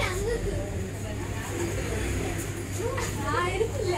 ഞങ്ങൾക്ക് ആയിരുന്നില്ല